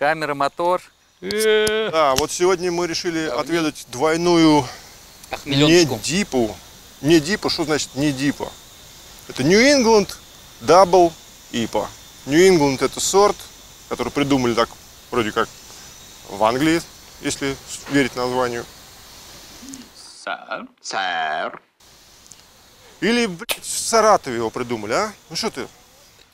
Камера, мотор. Да, вот сегодня мы решили отведать двойную не дипу. Не дипа, что значит не дипа? Это New England Double IPA. New England это сорт, который придумали так вроде как в Англии, если верить названию. Сэр. Сэр. Или, блядь, в Саратове его придумали, а? Ну что ты?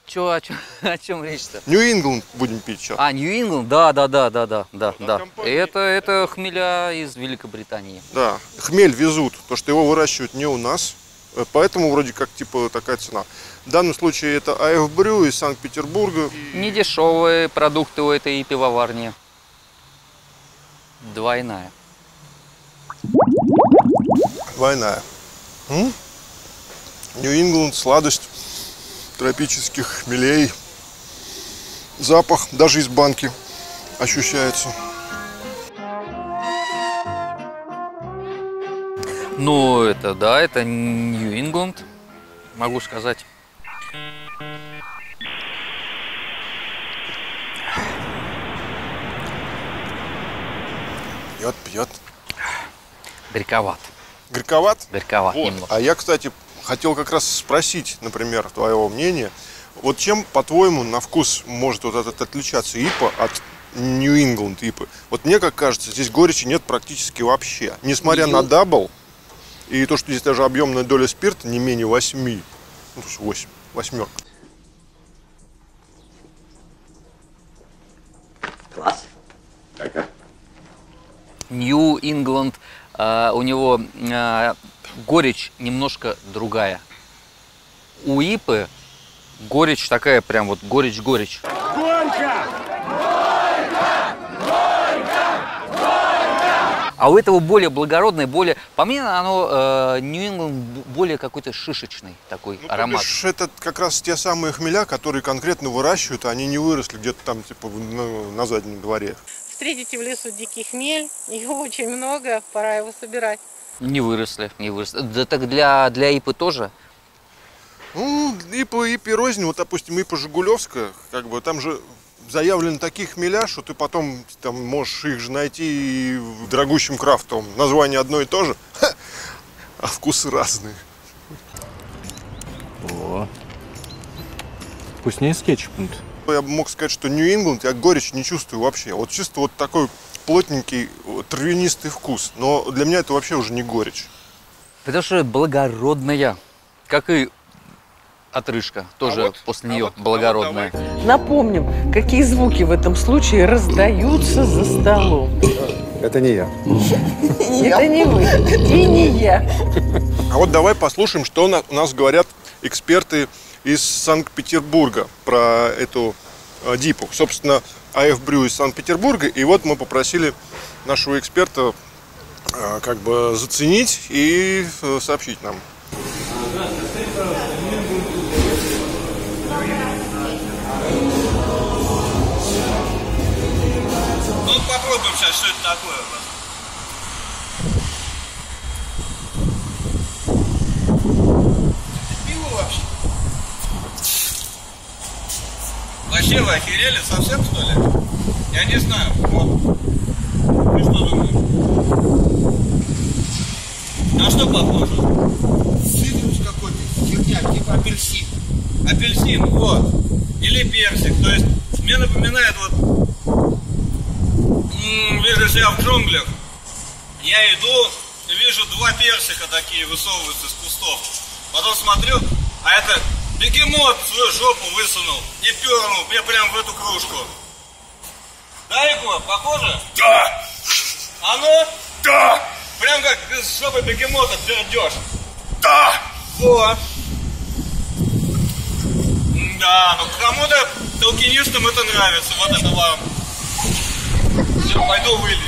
Чё, о, чё, о чем речь-то? England будем пить сейчас. А, Нью-Ингланд? Да, да, да, да, да, да, да. Это, это хмеля из Великобритании. Да, хмель везут, то что его выращивают не у нас, э, поэтому вроде как типа такая цена. В данном случае это AF Brew из Санкт-Петербурга. Не дешевые продукты у этой пивоварни. Двойная. Двойная. England, сладость тропических хмелей. Запах даже из банки ощущается. Ну, это да, это Нью-Ингланд, могу сказать. Пьет, пьет. Горьковат. Горьковат? Горьковат Вот. немного. А я, кстати, хотел как раз спросить, например, твоего мнения. Вот чем, по-твоему, на вкус может вот этот отличаться ИПА от New England IPA? Вот мне как кажется, здесь горечи нет практически вообще. Несмотря на New- double, и то, что здесь даже объемная доля спирта не менее 8, ну, то есть 8, восьмерка. Класс. Ага. Нью-Ингланд, а, у него а, горечь немножко другая. У Ипы горечь такая прям вот горечь-горечь. А у этого более благородное, более, по мне, оно Нью-Ингланд более какой-то шишечный такой Ну, аромат. бишь, это как раз те самые хмеля, которые конкретно выращивают, а они не выросли где-то там, типа, на, на заднем дворе. Встретите в лесу дикий хмель, его очень много, пора его собирать. Не выросли, не выросли. Да так для, для Ипы тоже. Ну, и по, и по рознь, вот, допустим, и по Жигулевская, как бы, там же заявлены такие хмеля, что ты потом там можешь их же найти и в дорогущем крафтовом. Название одно и то же, а вкусы разные. О. Вкуснее с кетчупом. Я бы мог сказать, что Нью-Ингланд я горечь не чувствую вообще. Вот чисто вот такой плотненький, вот, травянистый вкус. Но для меня это вообще уже не горечь. Потому что благородная, как и отрыжка, тоже вот- после а нее вот- а вот благородная. Напомним, какие звуки в этом случае раздаются за столом. Это не я. Это не вы и не я. А вот давай послушаем, что у нас говорят эксперты из Санкт-Петербурга про эту э, дипу. Собственно, АФ Брю из Санкт-Петербурга. И вот мы попросили нашего эксперта э, как бы заценить и э, сообщить нам. Ну попробуем сейчас, что это такое. Пиво Вообще вы охерели совсем что ли? Я не знаю. Вот. Ты что думаешь? На что похоже? Цитрус какой-то, херня, типа апельсин. Апельсин, вот. Или персик. То есть мне напоминает вот М, Вижу себя в джунглях. Я иду, вижу два персика такие высовываются из кустов. Потом смотрю, а это бегемот свою жопу высунул и пернул мне прям в эту кружку. Да, Егор, похоже? Да! А ну? Да! Прям как из жопы бегемота пердешь. Да! Вот. Да, ну кому-то толкинистам это нравится, вот это вам. Все, пойду вылью.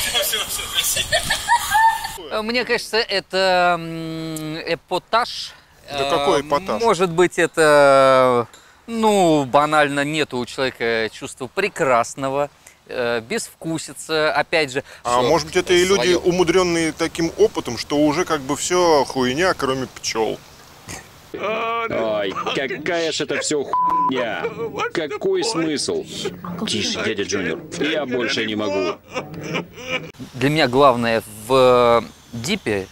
Все, все, все, спасибо. Мне кажется, это м, эпатаж. Да какой Э, эпатаж? Может быть, это, ну, банально нету у человека чувства прекрасного, э, безвкусица, опять же. А может быть, это и люди, своё. умудренные таким опытом, что уже как бы все хуйня, кроме пчел. Ой, какая же это все хуйня. Какой смысл? Тише, дядя Джуниор. Я больше не могу. Для меня главное в э, дипе,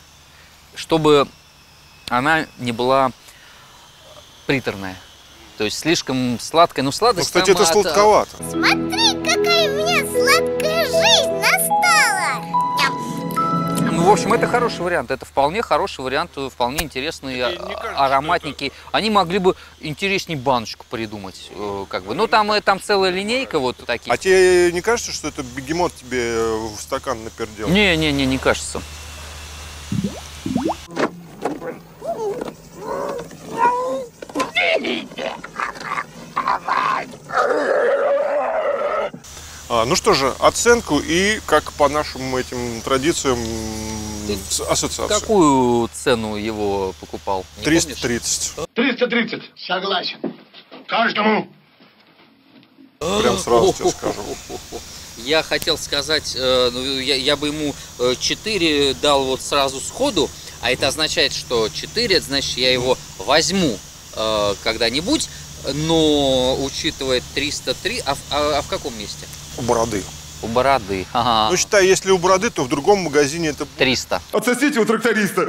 чтобы она не была приторная. То есть слишком сладкая. Ну, Ну, сладость кстати, там это от- сладковато. Смотри, какая у меня сладкая жизнь настала! Ну, в общем, это хороший вариант. Это вполне хороший вариант, вполне интересные кажется, ароматники. Они могли бы интересней баночку придумать. э, Как бы. Ну, там, э, там целая линейка вот таких. А тебе не кажется, что это бегемот тебе в стакан напердел? Не-не-не, не кажется. Ну что же, оценку и, как по нашим этим традициям, м, с- ассоциацию. Какую цену его покупал? Не помнишь? 330. 330. Согласен. Каждому. Прям сразу тебе скажу. Я хотел сказать, э, ну, я, я бы ему 4 дал вот сразу сходу, а это означает, что 4, это значит, я его возьму э, когда-нибудь, но учитывая 303, а, а- а в каком месте? У бороды. У бороды. Ага. Ну, считай, если у бороды, то в другом магазине это... 300. Отсосите у тракториста.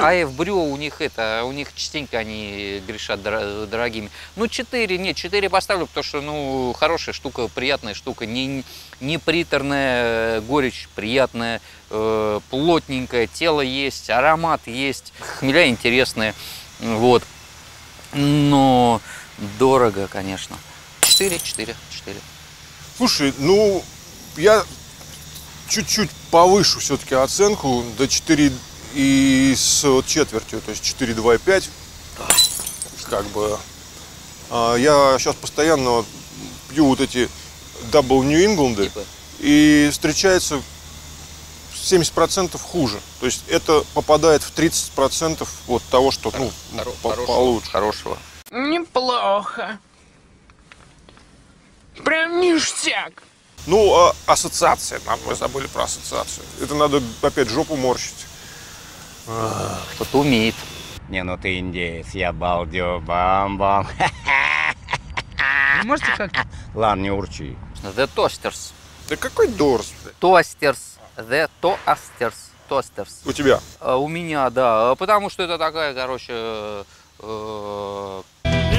А в Брю у них это, у них частенько они грешат дор- дорогими. Ну, 4, нет, 4 поставлю, потому что, ну, хорошая штука, приятная штука, не, не приторная, горечь приятная, э, плотненькая, тело есть, аромат есть, хмеля интересные, вот. Но дорого, конечно. 4, 4, 4. Слушай, ну, я чуть-чуть повышу все-таки оценку до 4 и с четвертью, то есть 4,25. Как бы. а, Я сейчас постоянно пью вот эти New England, Типа. и встречается 70% хуже. То есть это попадает в 30% вот того, что ну, Хоро- по- хорошего, получше. хорошего. Неплохо. Прям ништяк. Ну, а ассоциация, нам мы забыли про ассоциацию. Это надо опять жопу морщить. Кто-то умеет. Не, ну ты индеец, я балдю, бам-бам. Можете как Ладно, не урчи. The Toasters. Да какой дорс? Toasters. The Toasters. Toasters. У тебя. А, У меня, да. Потому что это такая, короче,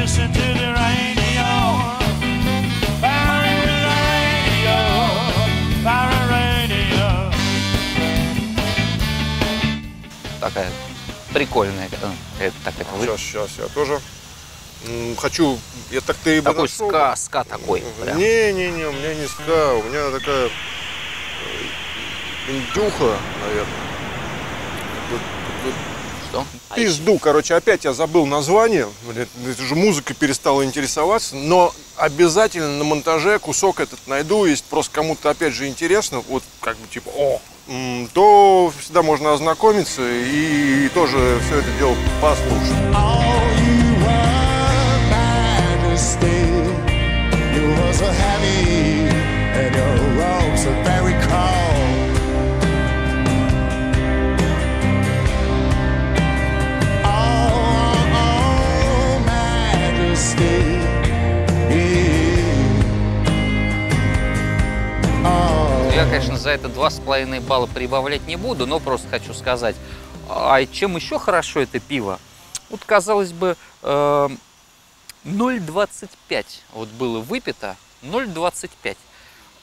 э, э, такая прикольная. э, Это такая, Сейчас, сейчас, я тоже хочу. Я так ты такой нашел. ска, ска такой. Не-не-не, у меня не ска, у меня такая э, индюха, наверное. Что? Пизду, короче, опять я забыл название. Блин, Это же музыка перестала интересоваться. Но обязательно на монтаже кусок этот найду. Если просто кому-то опять же интересно, вот как бы типа, о, то всегда можно ознакомиться и тоже все это дело послушать. Это два с половиной балла прибавлять не буду, но просто хочу сказать. А чем еще хорошо это пиво? Вот, казалось бы, э, 0,25 вот было выпито, 0,25.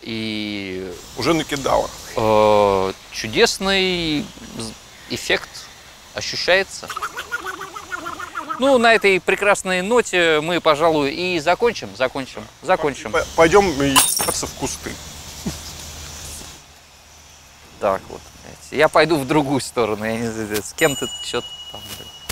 И Уже накидала. э, чудесный эффект ощущается. Ну, на этой прекрасной ноте мы, пожалуй, и закончим, закончим, закончим. Пойдем ебаться в кусты. Так вот. Я пойду в другую сторону. Я не знаю, с кем-то что-то там. блядь.